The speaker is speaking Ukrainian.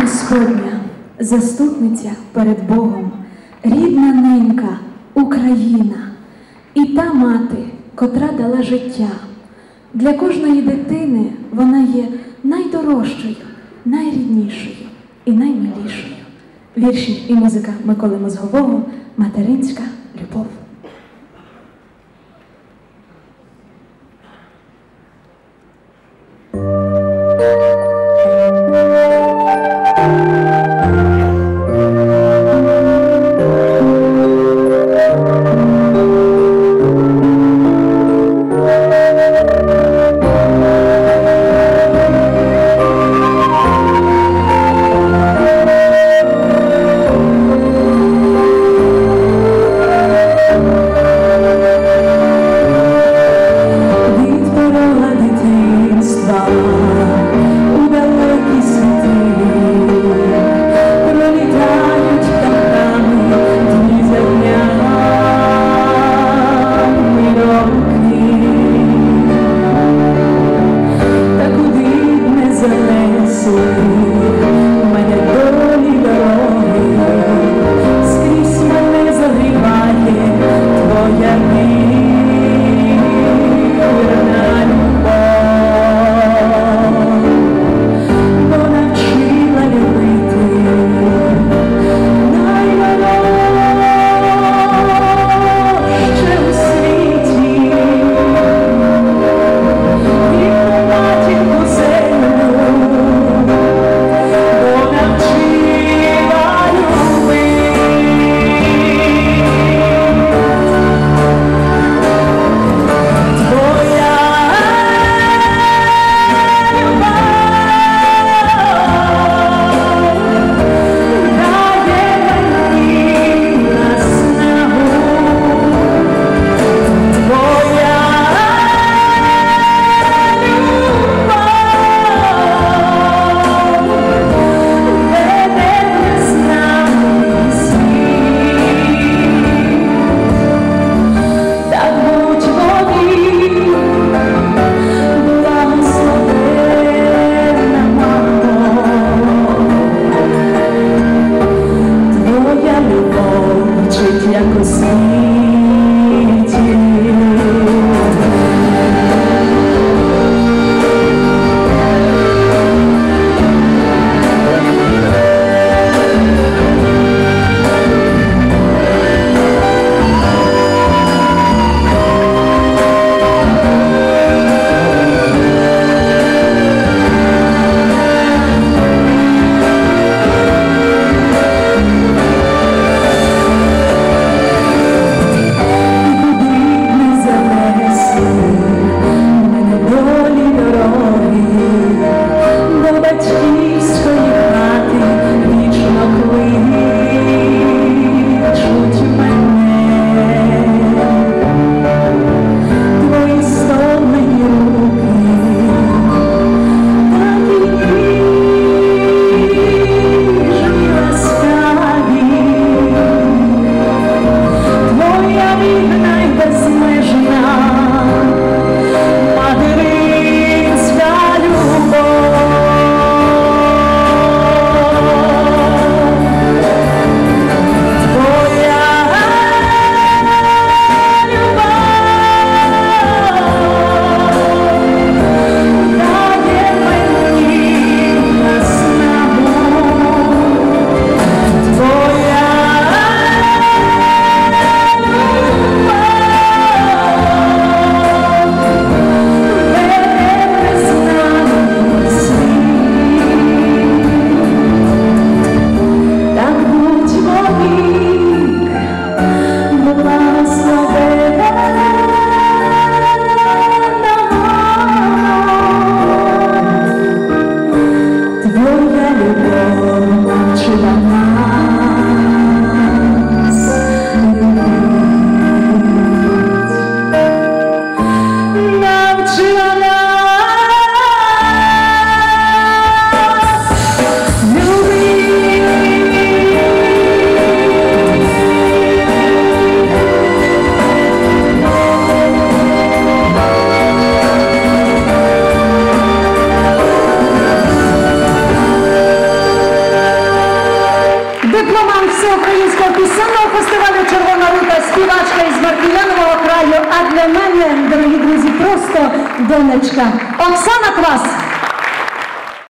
Господня, заступниця перед Богом, рідна ненька Україна, і та мати, котра дала життя. Для кожної дитини вона є найдорожчою, найріднішою і наймилішою. Вірші і музика Миколи Мозгового Материнська любов. Thank просто донечка Оксана Квас.